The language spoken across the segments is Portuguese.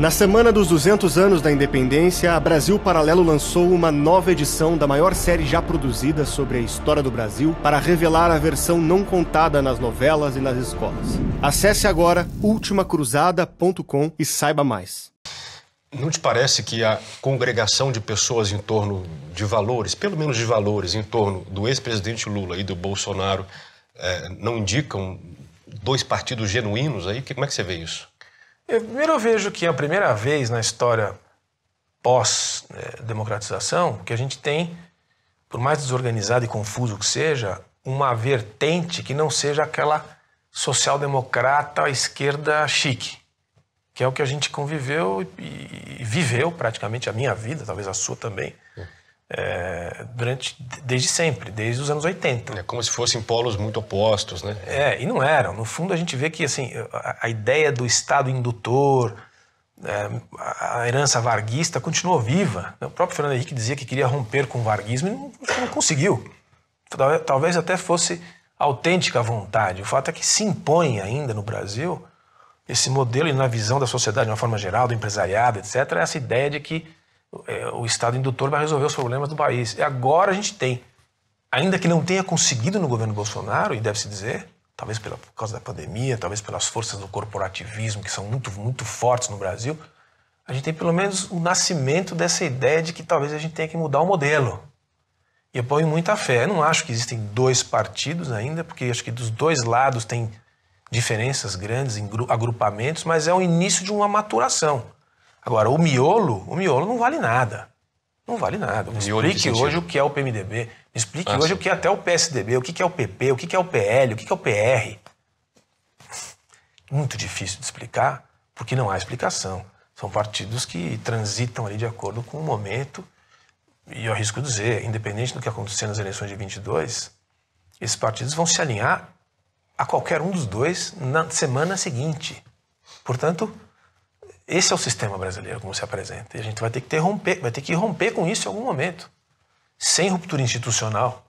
Na semana dos 200 anos da independência, a Brasil Paralelo lançou uma nova edição da maior série já produzida sobre a história do Brasil para revelar a versão não contada nas novelas e nas escolas. Acesse agora ultimacruzada.com e saiba mais. Não te parece que a congregação de pessoas em torno de valores, pelo menos de valores, em torno do ex-presidente Lula e do Bolsonaro, é, não indicam dois partidos genuínos aí? Como é que você vê isso? Eu, primeiro eu vejo que é a primeira vez na história pós-democratização que a gente tem, por mais desorganizado e confuso que seja, uma vertente que não seja aquela social-democrata esquerda chique, que é o que a gente conviveu e, e viveu praticamente a minha vida, talvez a sua também, é, durante desde sempre, desde os anos 80. É como se fossem polos muito opostos, né? É, e não eram. No fundo, a gente vê que assim, a, a ideia do Estado indutor, é, a herança varguista continuou viva. O próprio Fernando Henrique dizia que queria romper com o varguismo e não, não conseguiu. Talvez até fosse autêntica vontade. O fato é que se impõe ainda no Brasil esse modelo e na visão da sociedade de uma forma geral, do empresariado, etc., essa ideia de que é, o Estado indutor vai resolver os problemas do país. E agora a gente tem, ainda que não tenha conseguido no governo Bolsonaro, e deve-se dizer, talvez pela, por causa da pandemia, talvez pelas forças do corporativismo que são muito, muito fortes no Brasil, a gente tem pelo menos o nascimento dessa ideia de que talvez a gente tenha que mudar o modelo. E eu ponho muita fé. Eu não acho que existem dois partidos ainda, porque acho que dos dois lados tem diferenças grandes em agrupamentos, mas é o início de uma maturação. Agora, o miolo, o miolo não vale nada. Não vale nada. Me explique hoje o que é o PMDB. Me explique ah, hoje sim. o que é até o PSDB, o que é o PP, o que é o PL, o que é o PR. Muito difícil de explicar, porque não há explicação. São partidos que transitam ali de acordo com o momento. E eu arrisco dizer, independente do que acontecer nas eleições de 22, esses partidos vão se alinhar a qualquer um dos dois na semana seguinte. Portanto, esse é o sistema brasileiro como se apresenta. E a gente vai ter que ter romper, vai ter que romper com isso em algum momento. Sem ruptura institucional.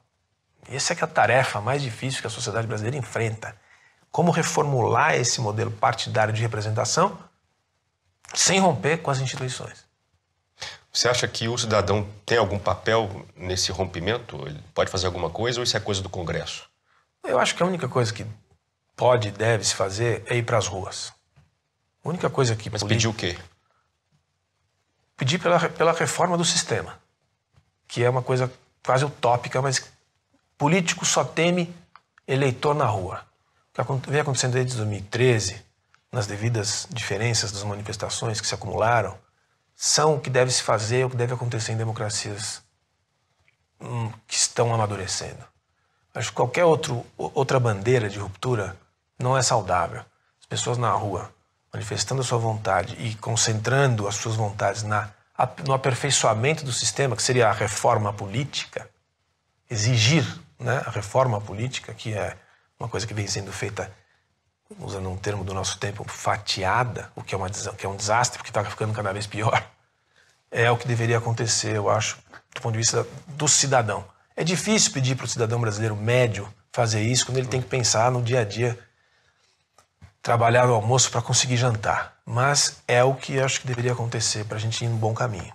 Essa é, é a tarefa mais difícil que a sociedade brasileira enfrenta. Como reformular esse modelo partidário de representação sem romper com as instituições. Você acha que o cidadão tem algum papel nesse rompimento? Ele pode fazer alguma coisa ou isso é coisa do Congresso? Eu acho que a única coisa que pode e deve se fazer é ir para as ruas. A única coisa que. Mas pedir o quê? Pedir pela, pela reforma do sistema, que é uma coisa quase utópica, mas político só teme eleitor na rua. O que vem acontecendo desde 2013, nas devidas diferenças das manifestações que se acumularam, são o que deve se fazer, o que deve acontecer em democracias hum, que estão amadurecendo. Acho que qualquer outro, outra bandeira de ruptura não é saudável. As pessoas na rua manifestando a sua vontade e concentrando as suas vontades na, no aperfeiçoamento do sistema, que seria a reforma política, exigir né, a reforma política, que é uma coisa que vem sendo feita, usando um termo do nosso tempo, fatiada, o que é, uma, que é um desastre, porque está ficando cada vez pior, é o que deveria acontecer, eu acho, do ponto de vista do cidadão. É difícil pedir para o cidadão brasileiro médio fazer isso quando ele tem que pensar no dia a dia trabalhar no almoço para conseguir jantar. Mas é o que acho que deveria acontecer para a gente ir no bom caminho.